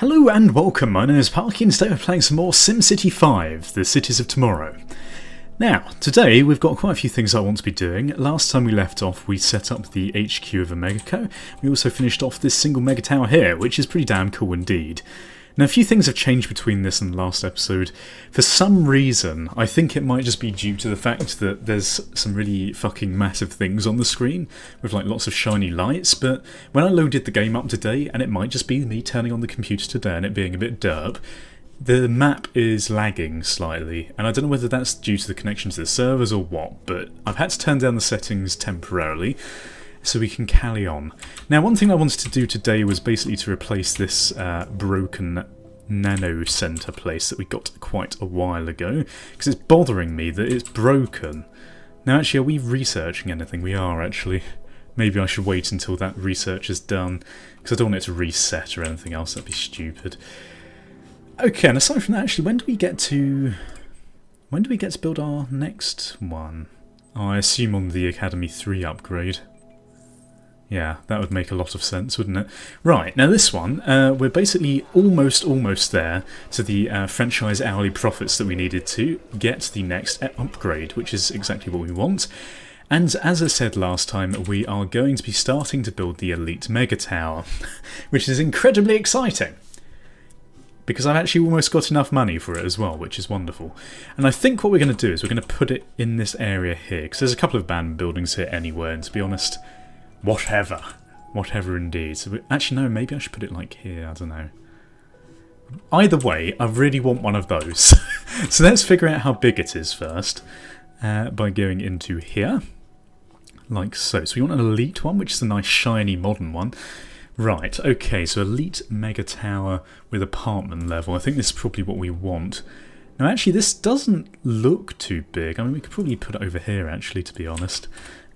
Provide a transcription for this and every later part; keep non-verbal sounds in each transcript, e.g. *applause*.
Hello and welcome, my name is Parky and today we're playing some more SimCity 5, The Cities of Tomorrow. Now, today we've got quite a few things I want to be doing. Last time we left off we set up the HQ of Omegaco. We also finished off this single mega tower here, which is pretty damn cool indeed. Now, a few things have changed between this and the last episode. For some reason, I think it might just be due to the fact that there's some really fucking massive things on the screen with like lots of shiny lights, but when I loaded the game up today, and it might just be me turning on the computer today and it being a bit derp, the map is lagging slightly, and I don't know whether that's due to the connection to the servers or what, but I've had to turn down the settings temporarily so we can carry on. Now one thing I wanted to do today was basically to replace this uh, broken nano center place that we got quite a while ago because it's bothering me that it's broken. Now actually are we researching anything? We are actually. Maybe I should wait until that research is done because I don't want it to reset or anything else, that'd be stupid. Okay, and aside from that actually when do we get to... When do we get to build our next one? Oh, I assume on the Academy 3 upgrade. Yeah, that would make a lot of sense, wouldn't it? Right, now this one, uh, we're basically almost, almost there to the uh, franchise hourly profits that we needed to get the next upgrade, which is exactly what we want. And as I said last time, we are going to be starting to build the Elite Mega Tower, *laughs* which is incredibly exciting. Because I've actually almost got enough money for it as well, which is wonderful. And I think what we're going to do is we're going to put it in this area here, because there's a couple of abandoned buildings here anyway, and to be honest, Whatever. Whatever indeed. So we, actually, no, maybe I should put it like here. I don't know. Either way, I really want one of those. *laughs* so let's figure out how big it is first uh, by going into here. Like so. So we want an elite one, which is a nice shiny modern one. Right, okay, so elite mega tower with apartment level. I think this is probably what we want. Now actually this doesn't look too big. I mean we could probably put it over here actually to be honest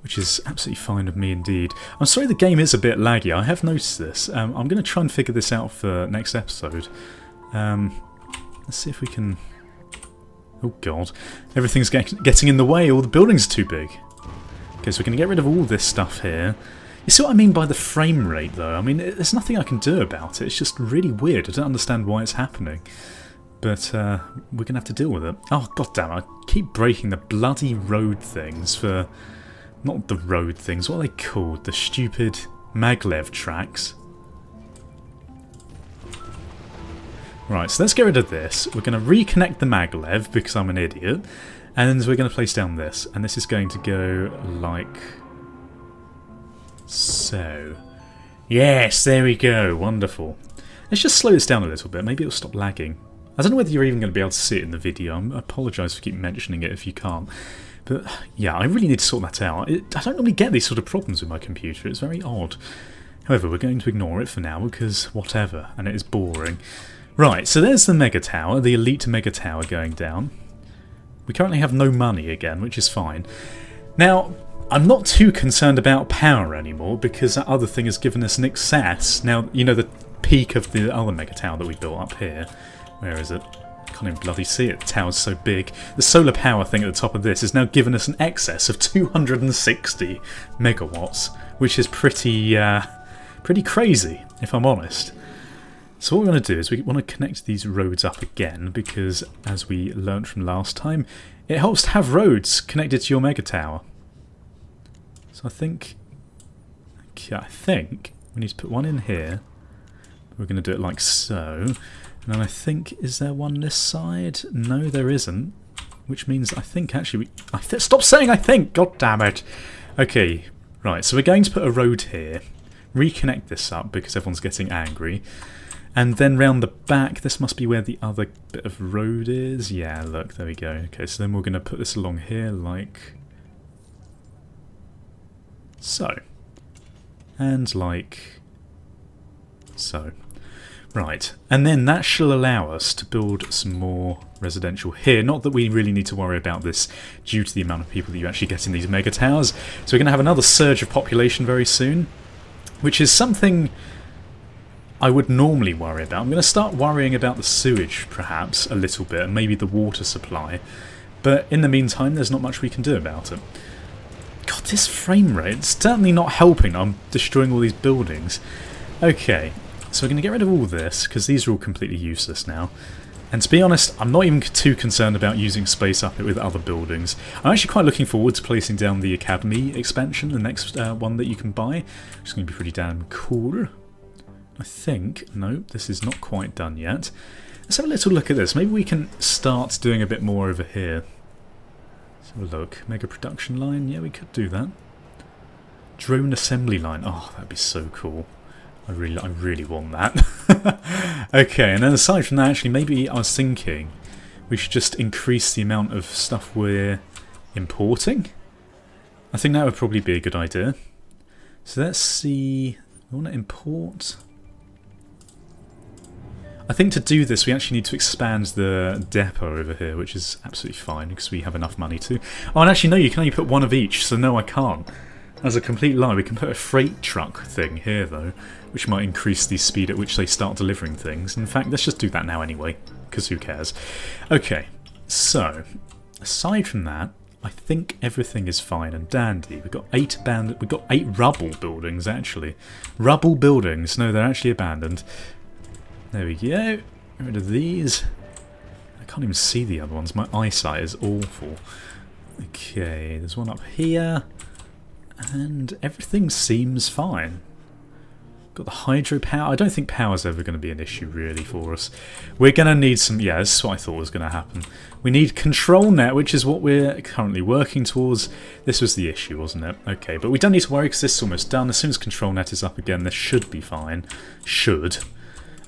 which is absolutely fine with me indeed. I'm sorry the game is a bit laggy, I have noticed this. Um, I'm going to try and figure this out for next episode. Um, let's see if we can... Oh god, everything's get getting in the way, all the buildings are too big. Okay, so we're going to get rid of all this stuff here. You see what I mean by the frame rate though? I mean, there's nothing I can do about it, it's just really weird, I don't understand why it's happening. But uh, we're going to have to deal with it. Oh god damn, I keep breaking the bloody road things for not the road things, what are they called? The stupid maglev tracks. Right, so let's get rid of this. We're going to reconnect the maglev because I'm an idiot. And we're going to place down this. And this is going to go like so. Yes, there we go. Wonderful. Let's just slow this down a little bit. Maybe it'll stop lagging. I don't know whether you're even going to be able to see it in the video. I apologise for keep mentioning it if you can't. But yeah, I really need to sort that out. It, I don't normally get these sort of problems with my computer. It's very odd. However, we're going to ignore it for now because whatever, and it is boring. Right, so there's the Mega Tower, the Elite Mega Tower going down. We currently have no money again, which is fine. Now, I'm not too concerned about power anymore because that other thing has given us an excess. Now, you know the peak of the other Mega Tower that we built up here. Where is it? Can't even bloody see it, the tower's so big. The solar power thing at the top of this has now given us an excess of 260 megawatts, which is pretty, uh, pretty crazy, if I'm honest. So what we're going to do is we want to connect these roads up again, because as we learnt from last time, it helps to have roads connected to your mega tower. So I think, okay, I think we need to put one in here. We're going to do it like so. And I think, is there one this side? No, there isn't. Which means I think actually we... I th stop saying I think! God damn it! Okay, right, so we're going to put a road here. Reconnect this up because everyone's getting angry. And then round the back, this must be where the other bit of road is. Yeah, look, there we go. Okay, so then we're going to put this along here like... So. And like... So. Right, and then that shall allow us to build some more residential here. Not that we really need to worry about this due to the amount of people that you actually get in these mega towers. So we're going to have another surge of population very soon, which is something I would normally worry about. I'm going to start worrying about the sewage, perhaps, a little bit, and maybe the water supply. But in the meantime, there's not much we can do about it. God, this frame rate, it's certainly not helping. I'm destroying all these buildings. Okay, So we're going to get rid of all this, because these are all completely useless now. And to be honest, I'm not even too concerned about using space up it with other buildings. I'm actually quite looking forward to placing down the Academy expansion, the next uh, one that you can buy. It's going to be pretty damn cool. I think, no, this is not quite done yet. Let's have a little look at this. Maybe we can start doing a bit more over here. Let's have a look. Mega production line, yeah, we could do that. Drone assembly line, oh, that'd be so cool. I really, I really want that. *laughs* okay, and then aside from that, actually, maybe I was thinking we should just increase the amount of stuff we're importing. I think that would probably be a good idea. So let's see. We want to import. I think to do this we actually need to expand the depot over here, which is absolutely fine because we have enough money to. Oh, and actually no, you can only put one of each, so no I can't. As a complete lie, we can put a freight truck thing here though, which might increase the speed at which they start delivering things. In fact, let's just do that now anyway, because who cares. Okay, so, aside from that, I think everything is fine and dandy. We've got eight abandoned, we've got eight rubble buildings actually. Rubble buildings, no they're actually abandoned. There we go, get rid of these. I can't even see the other ones, my eyesight is awful. Okay, there's one up here. And everything seems fine. Got the hydropower. I don't think power's ever going to be an issue really for us. We're going to need some... Yeah, this is what I thought was going to happen. We need control net, which is what we're currently working towards. This was the issue, wasn't it? Okay, but we don't need to worry because this is almost done. As soon as control net is up again, this should be fine. Should.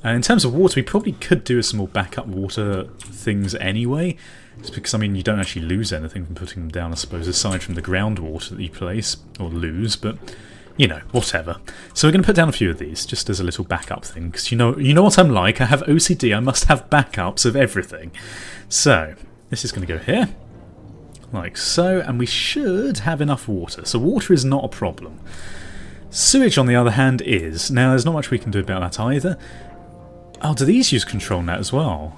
Uh, in terms of water, we probably could do some more backup water things anyway. Just because, I mean, you don't actually lose anything from putting them down, I suppose, aside from the groundwater that you place, or lose, but you know, whatever. So we're going to put down a few of these, just as a little backup thing, because you know, you know what I'm like, I have OCD, I must have backups of everything. So, this is going to go here, like so, and we should have enough water. So water is not a problem. Sewage, on the other hand, is. Now, there's not much we can do about that either. Oh, do these use control net as well?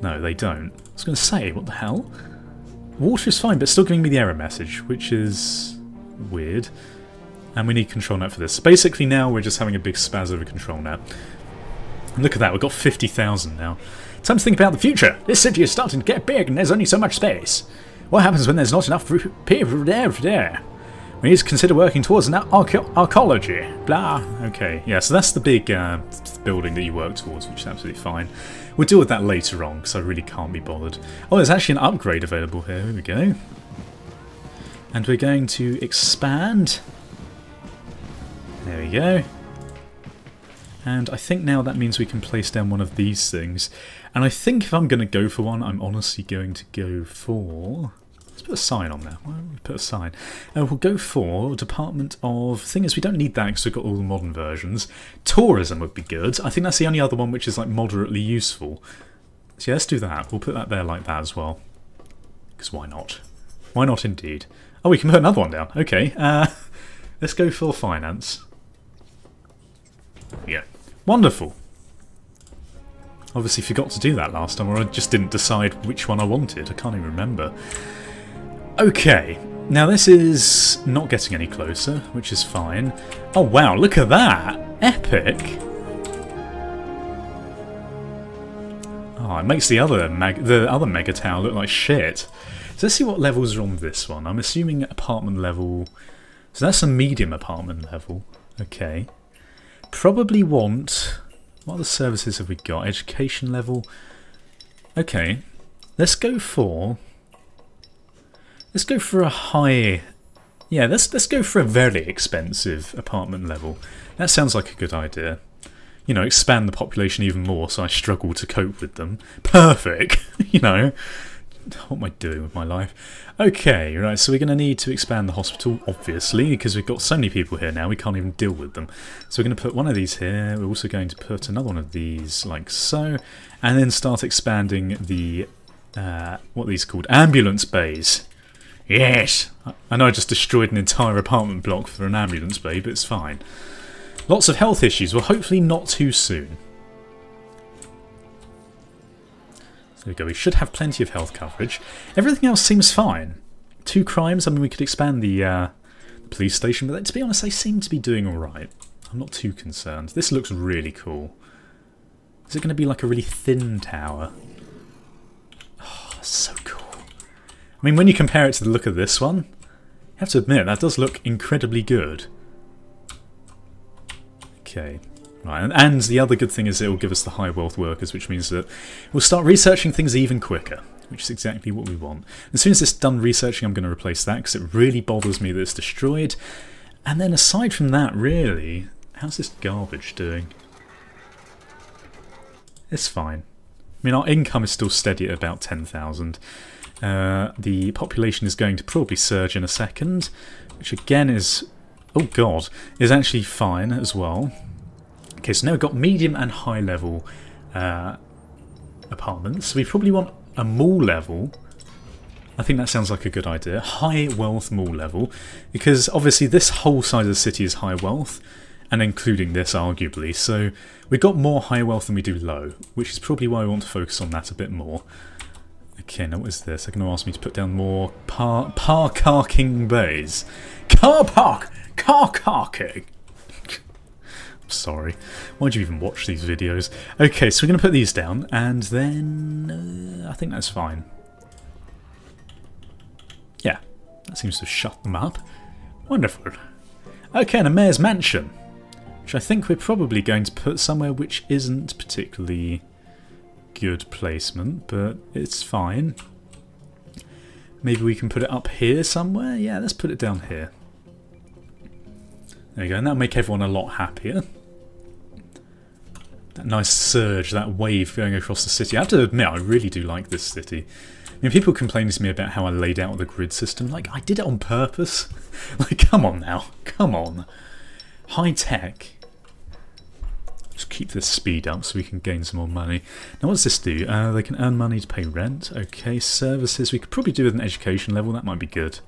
No, they don't. I was going to say, what the hell? Water is fine, but still giving me the error message, which is weird. And we need control net for this. Basically now we're just having a big spaz over control net. And look at that, we've got 50,000 now. Time to think about the future. This city is starting to get big and there's only so much space. What happens when there's not enough people there there? We need to consider working towards an arcology. Blah. Okay, yeah, so that's the big uh, building that you work towards, which is absolutely fine. We'll deal with that later on, because I really can't be bothered. Oh, there's actually an upgrade available here. Here we go. And we're going to expand. There we go. And I think now that means we can place down one of these things. And I think if I'm going to go for one, I'm honestly going to go for... Let's put a sign on there. Why don't we put a sign? Uh, we'll go for Department of... Thing is, we don't need that because we've got all the modern versions. Tourism would be good. I think that's the only other one which is like moderately useful. So yeah, let's do that. We'll put that there like that as well. Because why not? Why not indeed? Oh, we can put another one down. Okay. Uh, *laughs* let's go for finance. Yeah. Wonderful. Obviously forgot to do that last time, or I just didn't decide which one I wanted. I can't even remember. Okay. Now this is not getting any closer, which is fine. Oh wow, look at that! Epic! Oh, it makes the other the other mega tower look like shit. So let's see what levels are on this one. I'm assuming apartment level... So that's a medium apartment level. Okay. Probably want... What other services have we got? Education level. Okay. Let's go for... Let's go for a high... Yeah, let's, let's go for a very expensive apartment level. That sounds like a good idea you know, expand the population even more so I struggle to cope with them. Perfect! *laughs* you know, what am I doing with my life? Okay, right, so we're going to need to expand the hospital, obviously, because we've got so many people here now, we can't even deal with them. So we're going to put one of these here, we're also going to put another one of these like so, and then start expanding the, uh, what are these called? Ambulance bays. Yes! I know I just destroyed an entire apartment block for an ambulance bay, but it's fine. Lots of health issues, well hopefully not too soon. There we go, we should have plenty of health coverage. Everything else seems fine. Two crimes, I mean we could expand the, uh, the police station, but to be honest they seem to be doing alright. I'm not too concerned. This looks really cool. Is it going to be like a really thin tower? Oh, so cool. I mean, when you compare it to the look of this one, you have to admit, that does look incredibly good. Okay. Right, and the other good thing is it will give us the high wealth workers, which means that we'll start researching things even quicker, which is exactly what we want. As soon as it's done researching, I'm going to replace that because it really bothers me that it's destroyed. And then aside from that, really, how's this garbage doing? It's fine. I mean, our income is still steady at about 10,000. Uh, the population is going to probably surge in a second, which again is, oh god, is actually fine as well. Okay, so now we've got medium and high level uh, apartments. We probably want a mall level. I think that sounds like a good idea. High wealth mall level, because obviously this whole side of the city is high wealth, and including this arguably, so we've got more high wealth than we do low, which is probably why I want to focus on that a bit more. Okay, now what is this? They're going to ask me to put down more par, par parking bays. Car park! Car parking! *laughs* Sorry. Why'd you even watch these videos? Okay, so we're going to put these down, and then uh, I think that's fine. Yeah, that seems to shut them up. Wonderful. Okay, and a mayor's mansion, which I think we're probably going to put somewhere which isn't particularly good placement, but it's fine. Maybe we can put it up here somewhere? Yeah, let's put it down here. There you go, and that'll make everyone a lot happier. That nice surge, that wave going across the city. I have to admit, I really do like this city. I mean, people complain to me about how I laid out the grid system. Like, I did it on purpose. *laughs* like, come on now. Come on. High tech. Just keep this speed up so we can gain some more money. Now, what does this do? Uh, they can earn money to pay rent. Okay, services. We could probably do with an education level. That might be good.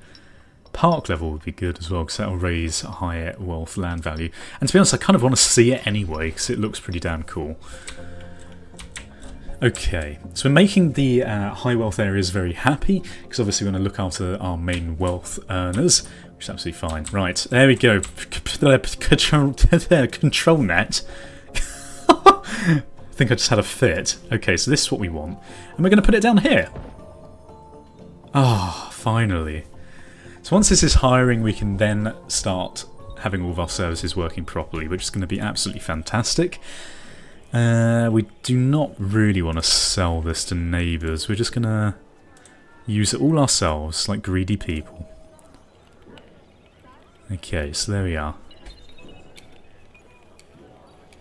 Park level would be good as well because that'll raise higher wealth land value. And to be honest, I kind of want to see it anyway because it looks pretty damn cool. Okay, so we're making the uh, high wealth areas very happy because obviously we're going to look after our main wealth earners, which is absolutely fine. Right, there we go. *laughs* Control net. I think I just had a fit. Okay, so this is what we want. And we're going to put it down here. Ah, oh, finally. So once this is hiring, we can then start having all of our services working properly, which is going to be absolutely fantastic. Uh, we do not really want to sell this to neighbours. We're just going to use it all ourselves, like greedy people. Okay, so there we are.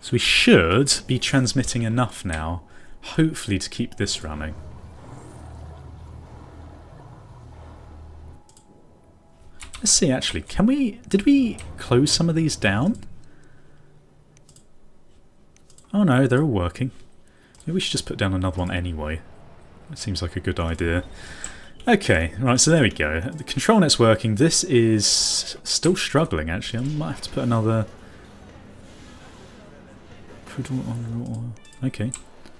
So we should be transmitting enough now, hopefully to keep this running. Let's see, actually, can we... Did we close some of these down? Oh no, they're all working. Maybe we should just put down another one anyway. It seems like a good idea. Okay, right, so there we go. The control net's working. This is still struggling, actually. I might have to put another... Oh, oh, okay,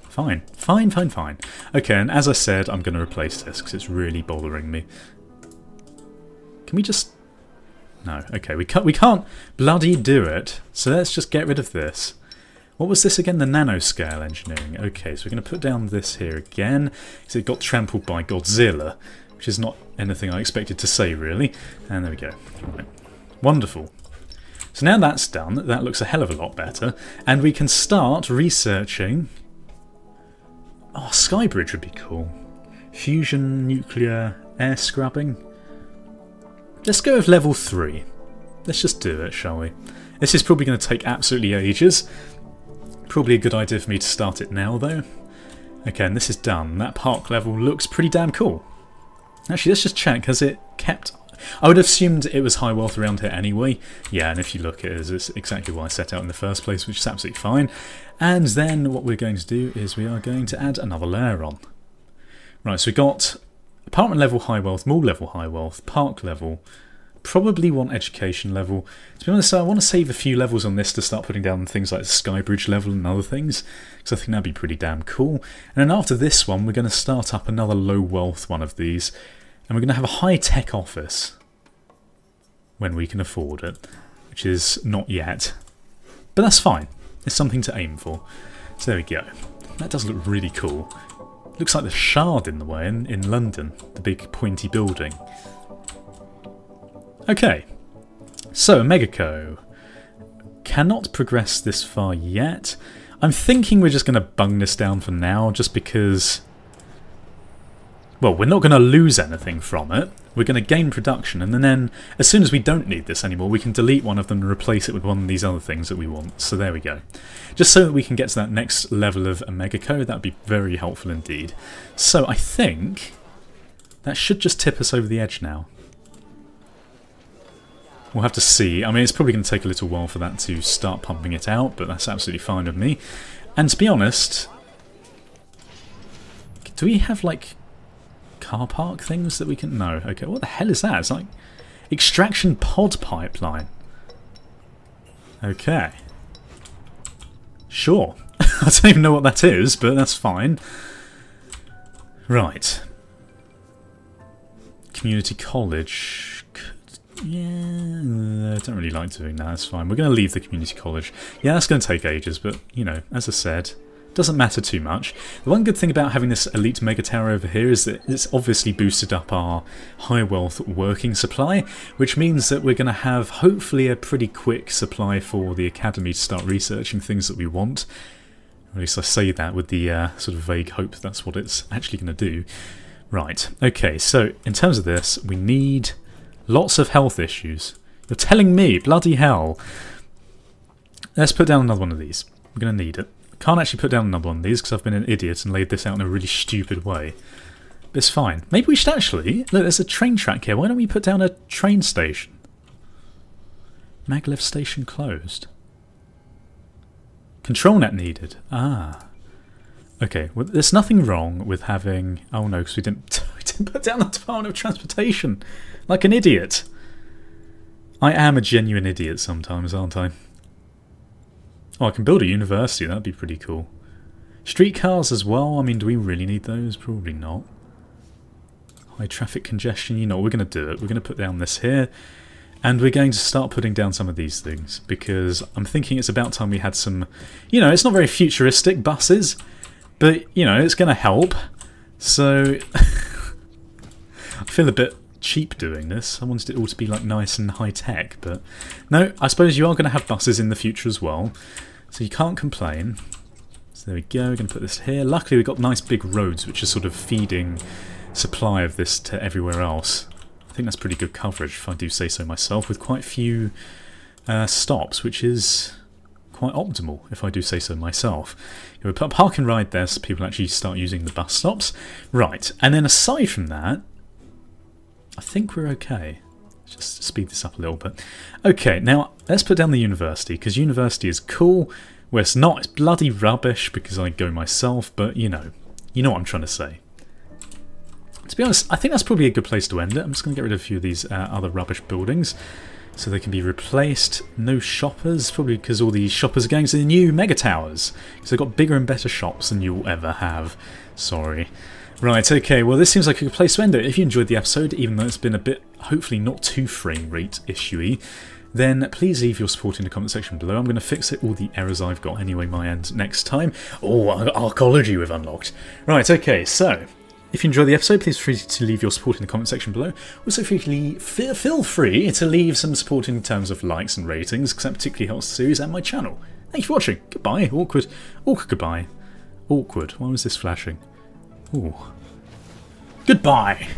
fine. Fine, fine, fine. Okay, and as I said, I'm going to replace this because it's really bothering me. Can we just... No, okay, we can't, we can't bloody do it. So let's just get rid of this. What was this again? The nanoscale engineering. Okay, so we're going to put down this here again. Because it got trampled by Godzilla, which is not anything I expected to say, really. And there we go. Right. Wonderful. So now that's done, that looks a hell of a lot better. And we can start researching... Oh, Skybridge would be cool. Fusion nuclear air scrubbing. Let's go with level 3. Let's just do it, shall we? This is probably going to take absolutely ages. Probably a good idea for me to start it now, though. Okay, and this is done. That park level looks pretty damn cool. Actually, let's just check. Has it kept... I would have assumed it was high wealth around here anyway. Yeah, and if you look, it is it's exactly what I set out in the first place, which is absolutely fine. And then what we're going to do is we are going to add another layer on. Right, so we got Apartment level high wealth, mall level high wealth, park level, probably want education level. To be honest, I want to save a few levels on this to start putting down things like the Skybridge level and other things, because I think that'd be pretty damn cool. And then after this one, we're going to start up another low wealth one of these, and we're going to have a high tech office when we can afford it, which is not yet. But that's fine. It's something to aim for. So there we go. That does look really cool. Looks like the Shard in the way in, in London, the big pointy building. Okay, so Megaco. Cannot progress this far yet. I'm thinking we're just going to bung this down for now, just because... Well, we're not going to lose anything from it. We're going to gain production, and then as soon as we don't need this anymore, we can delete one of them and replace it with one of these other things that we want. So there we go. Just so that we can get to that next level of OmegaCo, that would be very helpful indeed. So I think that should just tip us over the edge now. We'll have to see. I mean, it's probably going to take a little while for that to start pumping it out, but that's absolutely fine with me. And to be honest, do we have, like, car park things that we can... No. Okay, what the hell is that? It's like extraction pod pipeline. Okay. Sure. *laughs* I don't even know what that is, but that's fine. Right. Community college. Yeah, I don't really like doing that. That's fine. We're going to leave the community college. Yeah, that's going to take ages, but, you know, as I said, doesn't matter too much. The one good thing about having this elite mega tower over here is that it's obviously boosted up our high wealth working supply, which means that we're going to have hopefully a pretty quick supply for the academy to start researching things that we want. At least I say that with the uh, sort of vague hope that that's what it's actually going to do. Right, okay, so in terms of this, we need lots of health issues. You're telling me, bloody hell. Let's put down another one of these. We're going to need it. Can't actually put down another one on these because I've been an idiot and laid this out in a really stupid way. But it's fine. Maybe we should actually... Look, there's a train track here. Why don't we put down a train station? Maglev station closed. Control net needed. Ah. Okay, well, there's nothing wrong with having... Oh no, because we didn't, *laughs* we didn't put down the Department of Transportation. Like an idiot. I am a genuine idiot sometimes, aren't I? Oh, I can build a university. That'd be pretty cool. Streetcars as well. I mean, do we really need those? Probably not. High traffic congestion. You know, we're going to do it. We're going to put down this here. And we're going to start putting down some of these things. Because I'm thinking it's about time we had some... You know, it's not very futuristic buses. But, you know, it's going to help. So... *laughs* I feel a bit cheap doing this. I wanted it all to be like nice and high tech, but no, I suppose you are going to have buses in the future as well. So you can't complain. So there we go, we're going to put this here. Luckily we've got nice big roads which are sort of feeding supply of this to everywhere else. I think that's pretty good coverage if I do say so myself, with quite few uh, stops, which is quite optimal if I do say so myself. We put a park and ride there so people actually start using the bus stops. Right, and then aside from that, I think we're okay just speed this up a little bit. Okay, now let's put down the university, because university is cool. Where it's not, it's bloody rubbish because I go myself, but you know, you know what I'm trying to say. To be honest, I think that's probably a good place to end it. I'm just going to get rid of a few of these uh, other rubbish buildings so they can be replaced. No shoppers, probably because all these shoppers are going to the new mega towers. Because they've got bigger and better shops than you'll ever have. Sorry. Right, okay, well this seems like a good place to end it. If you enjoyed the episode, even though it's been a bit, hopefully not too frame rate issuey, then please leave your support in the comment section below. I'm going to fix it all the errors I've got anyway my end next time. Oh, arcology we've unlocked. Right, okay, so if you enjoyed the episode, please feel free to leave your support in the comment section below. Also, feel free to leave some support in terms of likes and ratings, because that particularly helps the series and my channel. Thank you for watching. Goodbye. Awkward. Awkward goodbye. Awkward. Why was this flashing? Ooh. Goodbye.